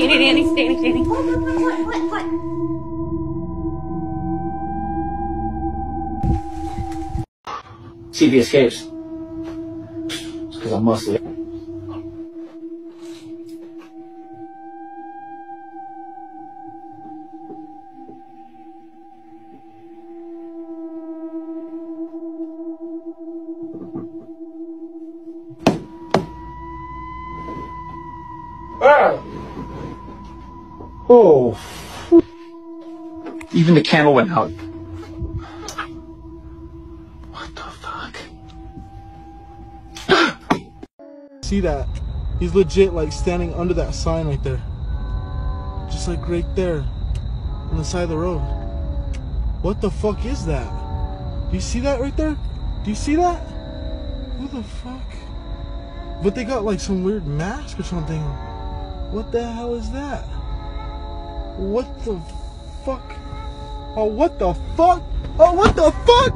Danny, Danny, Danny, Danny, Danny, Danny. What, what, what, what? See the escapes. Because I'm mostly. Ah! Oh. Even the candle went out. What the fuck? See that? He's legit like standing under that sign right there. Just like right there. On the side of the road. What the fuck is that? Do you see that right there? Do you see that? Who the fuck? But they got like some weird mask or something. What the hell is that? What the fuck? Oh, what the fuck? Oh, what the fuck?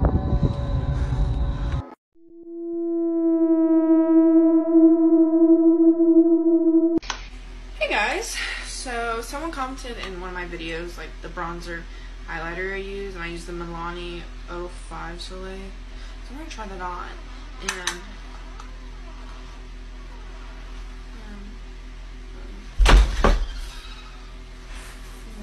Hey guys, so someone commented in one of my videos, like the bronzer highlighter I use, and I use the Milani 05 Soleil. So I'm gonna try that on, and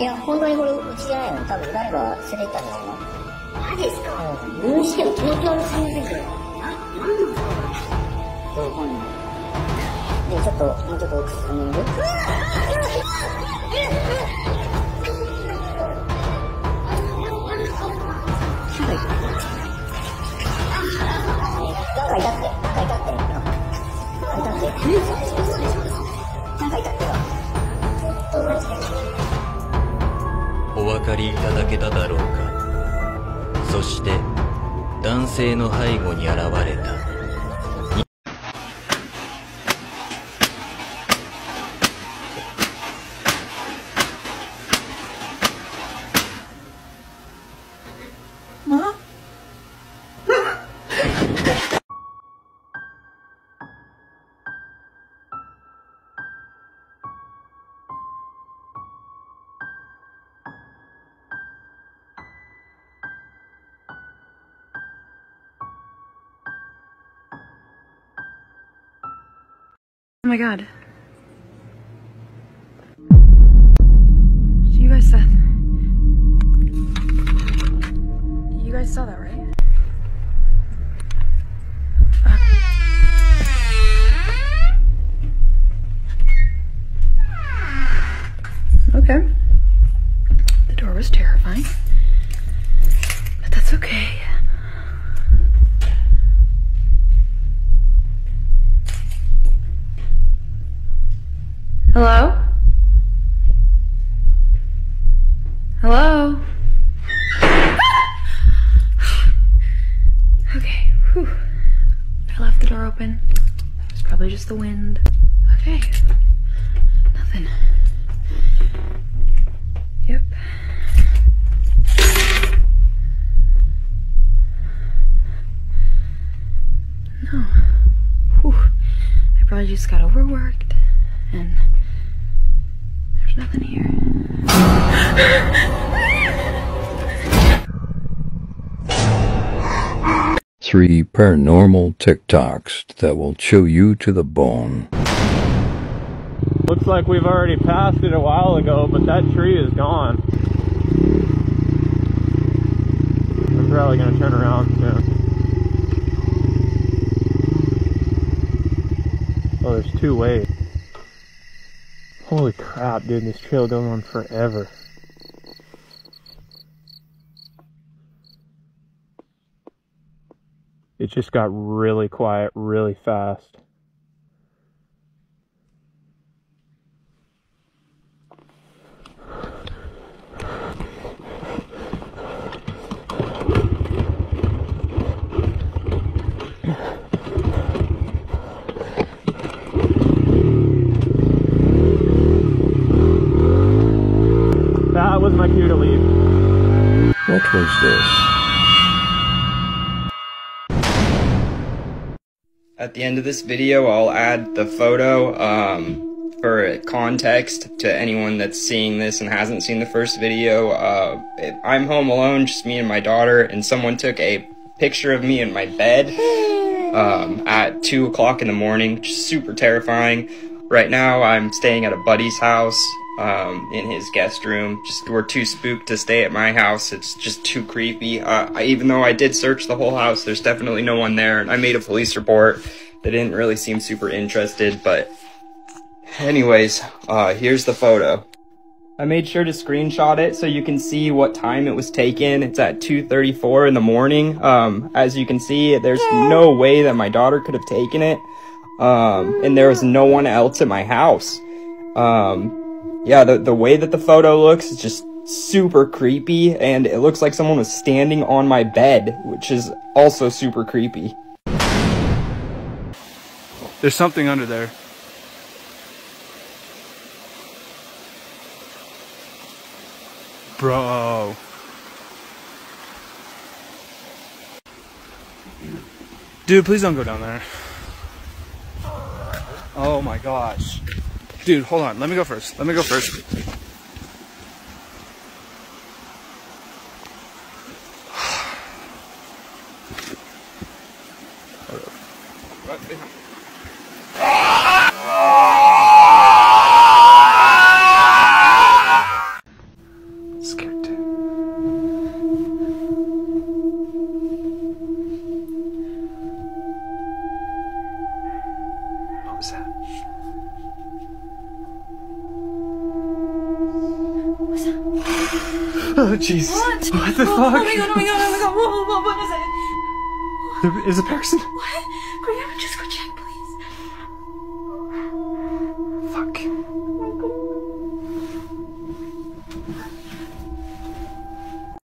いや、本当にこれ、うちじゃないの多分誰か捨ててったんじゃないのマジですか？うん。にしても気持ち悪すぎませんけど。な、なんなんですかこれ。わかんない。で、ちょっと、もうちょっと奥進んでみるなんかいたって、なんかいたって。なんかいたって。かりいただけただろうか。そして男性の背後に現れた。My god. You guys saw You guys saw that, right? Hello? Hello? okay, whew. I left the door open. It's probably just the wind. Okay. Nothing. Yep. No. Whew. I probably just got overworked and there's nothing here. Three paranormal TikToks that will chew you to the bone. Looks like we've already passed it a while ago, but that tree is gone. I'm probably going to turn around soon. Oh, there's two ways. Holy crap, dude, this trail going on forever. It just got really quiet really fast. That was my cue to leave. What was this? At the end of this video, I'll add the photo um, for context to anyone that's seeing this and hasn't seen the first video. Uh, I'm home alone, just me and my daughter, and someone took a picture of me in my bed um, at 2 o'clock in the morning, super terrifying. Right now, I'm staying at a buddy's house um, in his guest room. Just we're too spooked to stay at my house. It's just too creepy. Uh, I, even though I did search the whole house, there's definitely no one there. And I made a police report. They didn't really seem super interested, but anyways, uh, here's the photo. I made sure to screenshot it so you can see what time it was taken. It's at 2.34 in the morning. Um, as you can see, there's no way that my daughter could have taken it. Um, and there was no one else at my house. Um, yeah, the, the way that the photo looks is just super creepy, and it looks like someone was standing on my bed, which is also super creepy. There's something under there. Bro. Dude, please don't go down there. Oh my gosh. Dude, hold on. Let me go first. Let me go first. Oh Jesus! What? What the oh, fuck? Oh my god, oh my god, oh my god, whoa, whoa, what is it? There is a person. What? Graham, just go check, please. Fuck.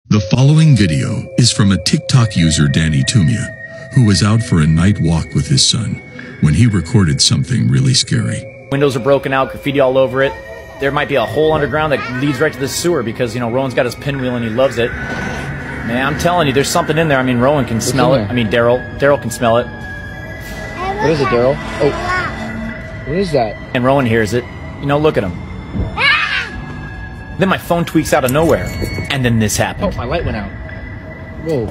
The following video is from a TikTok user, Danny Tumia, who was out for a night walk with his son when he recorded something really scary. Windows are broken out, graffiti all over it. There might be a hole underground that leads right to the sewer because, you know, Rowan's got his pinwheel and he loves it. Man, I'm telling you, there's something in there. I mean, Rowan can smell it. there? I mean, Daryl. Daryl can smell it. What is it, Daryl? Oh, what is that? And Rowan hears it. You know, look at him. Then my phone tweaks out of nowhere. And then this happens. Oh, my light went out. Whoa,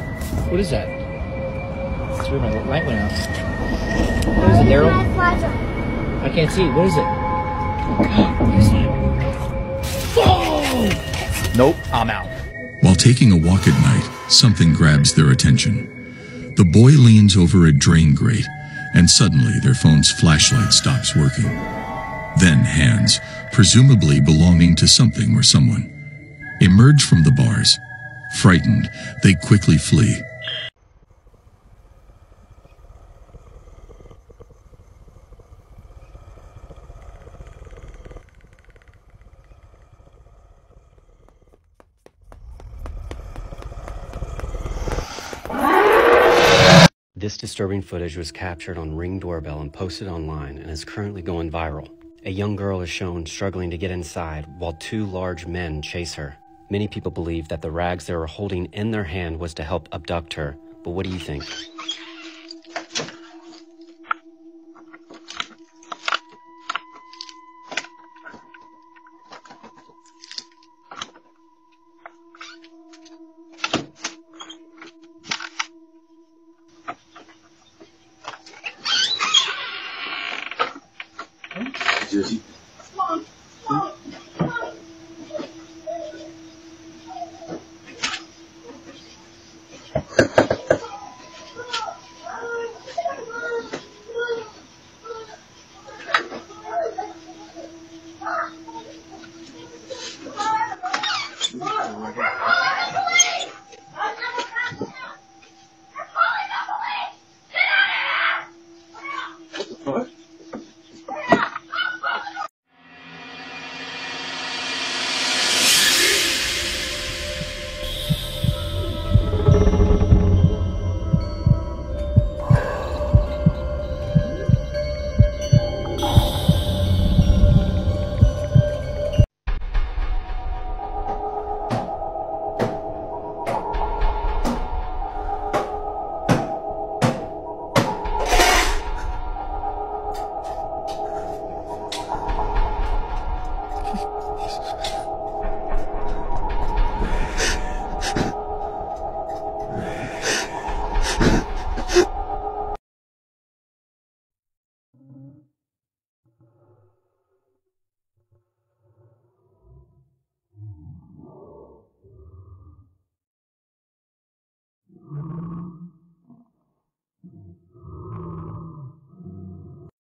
what is that? That's weird, my light went out. What is it, Daryl? I can't see. What is it? Nope, I'm out. While taking a walk at night, something grabs their attention. The boy leans over a drain grate, and suddenly their phone's flashlight stops working. Then hands, presumably belonging to something or someone, emerge from the bars. Frightened, they quickly flee. This disturbing footage was captured on Ring Doorbell and posted online and is currently going viral. A young girl is shown struggling to get inside while two large men chase her. Many people believe that the rags they were holding in their hand was to help abduct her, but what do you think?